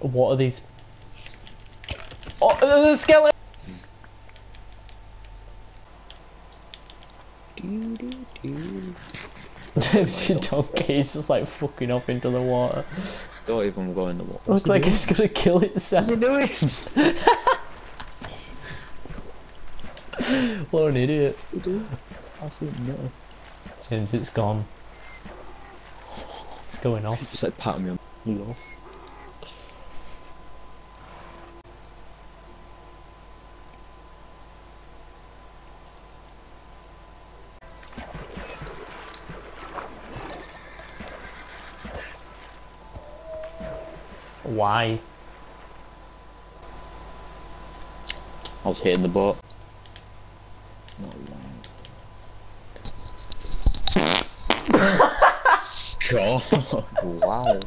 What are these? Oh, uh, the skeleton! James, oh you donkey, he's just like fucking off into the water. Don't even go in the water. Looks like it's gonna kill itself. What are you doing? What an idiot. Absolutely no. James, it's gone. It's going off. Just like patting me on the off. Why? I was hitting the boat. Not long. God. wow.